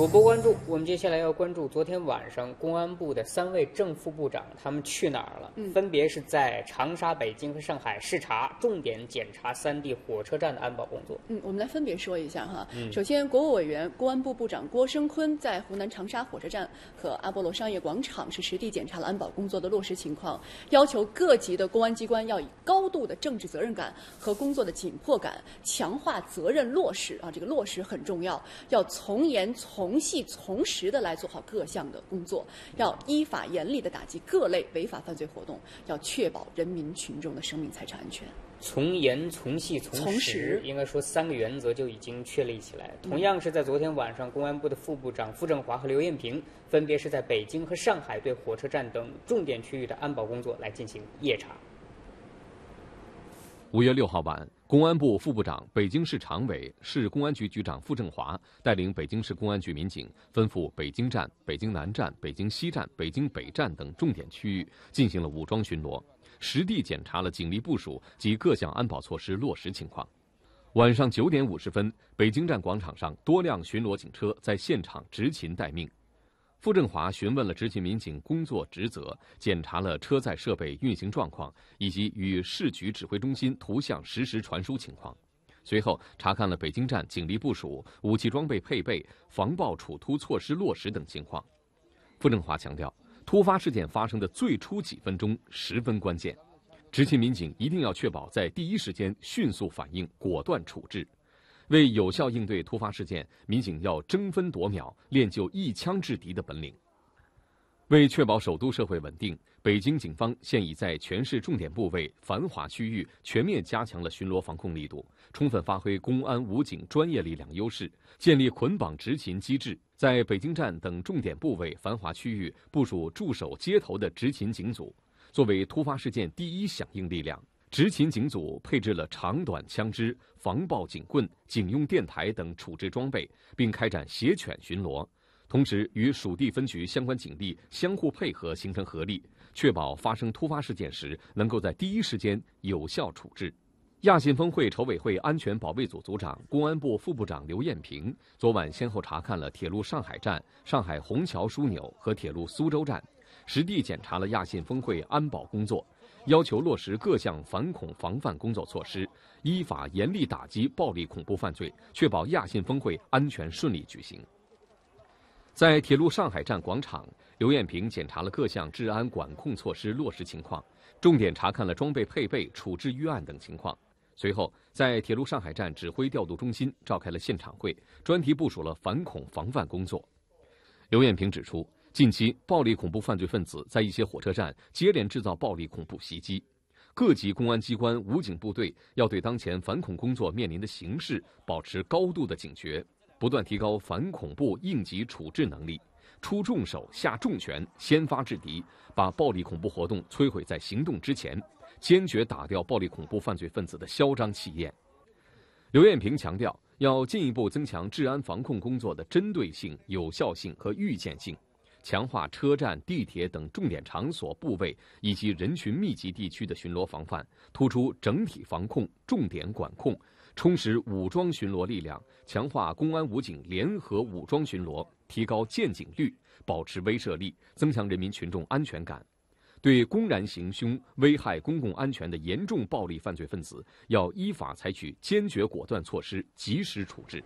主播关注，我们接下来要关注昨天晚上公安部的三位正副部长他们去哪儿了？嗯分别是在长沙、北京和上海视察，重点检查三地火车站的安保工作。嗯，我们来分别说一下哈。嗯首先，国务委员、公安部部长郭声琨在湖南长沙火车站和阿波罗商业广场是实地检查了安保工作的落实情况，要求各级的公安机关要以高度的政治责任感和工作的紧迫感，强化责任落实啊，这个落实很重要，要从严、从细、从实的来做好各项的工作，要依法严厉的打击各类违法犯罪活动，要确保人民群众的生命财产安全。从严、从细、从从实应该说三个原则就已经确立起来。同样是在昨天晚上，公安部的副部长傅政华和刘艳平分别是在北京和上海对火车站等重点区域的安保工作来进行夜查。五月六号晚，公安部副部长、北京市常委、市公安局局长傅政华带领北京市公安局民警，奔赴北京站、北京南站、北京西站、北京北站等重点区域，进行了武装巡逻，实地检查了警力部署及各项安保措施落实情况。晚上九点五十分，北京站广场上多辆巡逻警车在现场执勤待命。傅政华询问了执勤民警工作职责，检查了车载设备运行状况，以及与市局指挥中心图像实时传输情况。随后查看了北京站警力部署、武器装备配备、防暴处突措施落实等情况。傅政华强调，突发事件发生的最初几分钟十分关键，执勤民警一定要确保在第一时间迅速反应、果断处置。为有效应对突发事件，民警要争分夺秒练就一枪制敌的本领。为确保首都社会稳定，北京警方现已在全市重点部位、繁华区域全面加强了巡逻防控力度，充分发挥公安武警专业力量优势，建立捆绑执勤机制，在北京站等重点部位、繁华区域部署驻守街头的执勤警组，作为突发事件第一响应力量。执勤警组配置了长短枪支、防暴警棍、警用电台等处置装备，并开展协犬巡逻。同时，与属地分局相关警力相互配合，形成合力，确保发生突发事件时能够在第一时间有效处置。亚信峰会筹委会安全保卫组组长、公安部副部长刘艳平昨晚先后查看了铁路上海站、上海虹桥枢纽和铁路苏州站，实地检查了亚信峰会安保工作。要求落实各项反恐防范工作措施，依法严厉打击暴力恐怖犯罪，确保亚信峰会安全顺利举行。在铁路上海站广场，刘艳平检查了各项治安管控措施落实情况，重点查看了装备配备、处置预案等情况。随后，在铁路上海站指挥调度中心召开了现场会，专题部署了反恐防范工作。刘艳平指出。近期，暴力恐怖犯罪分子在一些火车站接连制造暴力恐怖袭击，各级公安机关、武警部队要对当前反恐工作面临的形势保持高度的警觉，不断提高反恐怖应急处置能力，出重手、下重拳，先发制敌，把暴力恐怖活动摧毁在行动之前，坚决打掉暴力恐怖犯罪分子的嚣张气焰。刘艳平强调，要进一步增强治安防控工作的针对性、有效性和预见性。强化车站、地铁等重点场所部位以及人群密集地区的巡逻防范，突出整体防控、重点管控，充实武装巡逻力量，强化公安武警联合武装巡逻，提高见警率，保持威慑力，增强人民群众安全感。对公然行凶、危害公共安全的严重暴力犯罪分子，要依法采取坚决果断措施，及时处置。